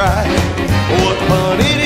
bright. What fun it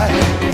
right